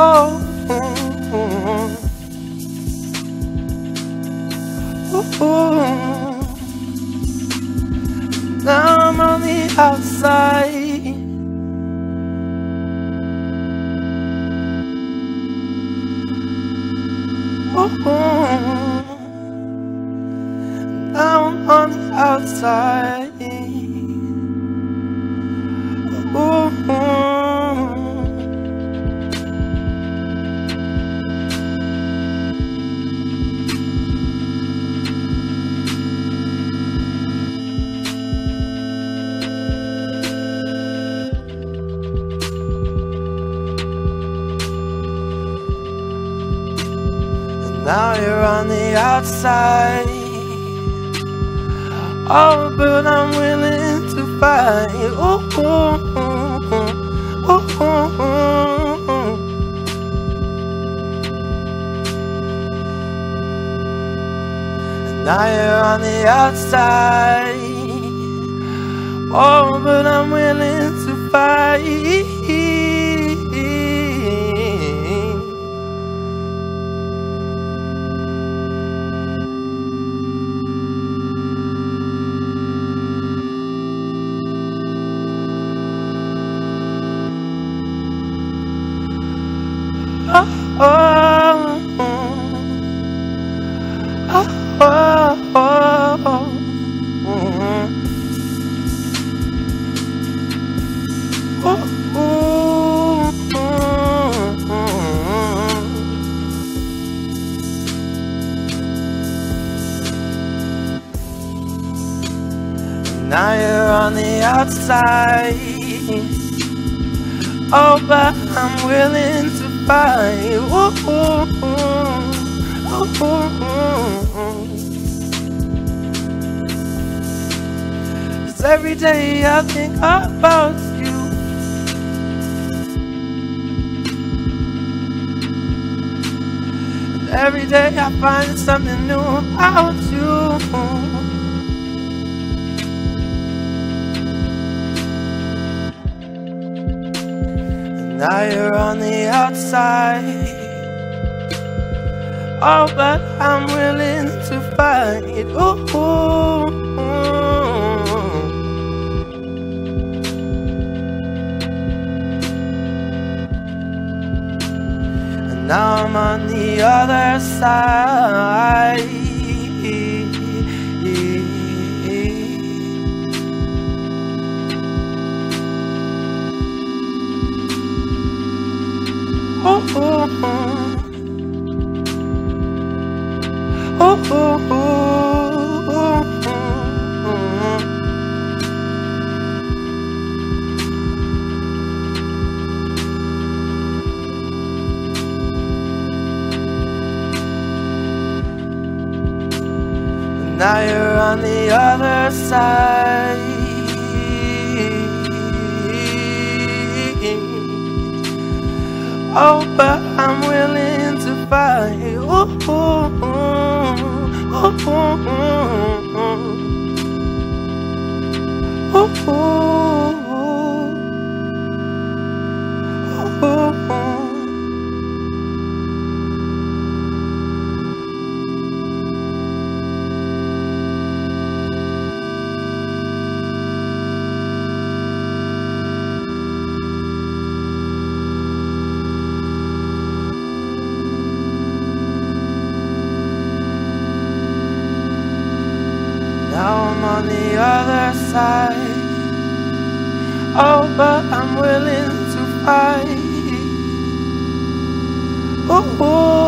oh. Ooh. Now I'm on the outside. Ooh. Now I'm on the outside. Ooh. Now you're on the outside. Oh, but I'm willing to fight. Ooh, ooh, ooh, ooh. Now you're on the outside. Oh, but I'm willing to fight. Now you're on the outside. Oh, but I'm willing to fight. Ooh, ooh, ooh, ooh. Cause every day I think about you. And every day I find something new about you. Now you're on the outside. Oh, but I'm willing to fight. Ooh, ooh, And now I'm on the other side. Now you're on the other side. Oh, but I'm willing to fight. Ooh, ooh, ooh, ooh, ooh, ooh, ooh, Now I'm on the other side. Oh, but I'm willing to fight. Ooh.